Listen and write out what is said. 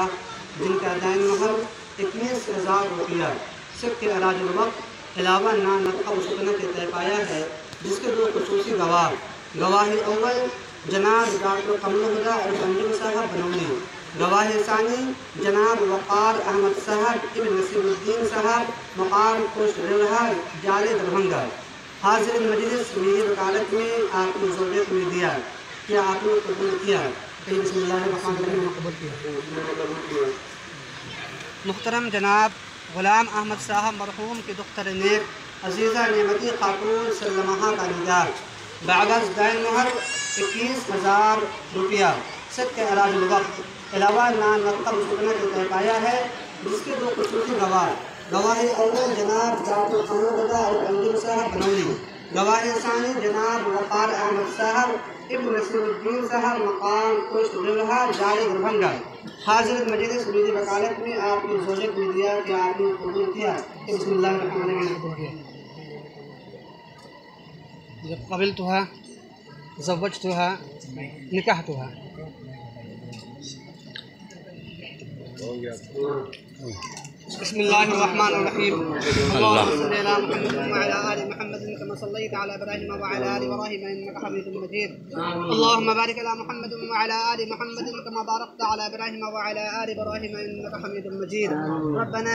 لاکھ جن کا دین محل اکیس ہزار روپیہ۔ سب کے علاج الوقت علاوہ نا نان سکنہ کے طے پایا ہے، جس کے دو خصوصی گواہ۔ گواہ اول جناب ڈاکٹر قمل خدا الحمد صاحب بنونی گواہ ثانی جناب وقار احمد صاحب ابن نصیب الدین صاحب، مقام خوش رہا جال دربھنگا حاضر مجلس میر وکالت میں آپ کو ضرورت میں دیا۔ کیا آپ نے قبول کیا؟ کہ بسم اللہ الرحمن الرحیم۔ قبول کیا۔ محترم جناب غلام احمد صاحب مرحوم کی دختر نیک عزیزہ نعمتی خاتون سلمہ کا نگار باغذ دین مہر اکیس ہزار روپیہ۔ سب کے علاج الوقت۔ علاوہ نان رقم سکنا کے تحت آیا ہے۔ جس کے دو خصوصی گواہ۔ گواہ اول جناب جاتو الحمد بدا اور انجم صاحب بنولی گواہ ثانی جناب وقار احمد صاحب ابن رسول الدین صاحب مقام کشت دلہا جاری دربھنگا حاضر مجید سبید وقالت میں آپ نے زوجت میں دیا کہ آپ نے قبول کیا کہ بسم اللہ الرحمن الرحیم۔ ہو گیا جب قبل تو ہے زوج تو ہے نکاح تو ہے۔ بسم اللہ الرحمن الرحیم۔ اللہ علیہ وسلم۔ وبارك على إبراهيم وعلى آل آه. إبراهيم إنك حميد مجيد. نعم. اللهم بارك على محمد وعلى آل محمد كما باركت على إبراهيم وعلى آل إبراهيم إنك حميد مجيد. ربنا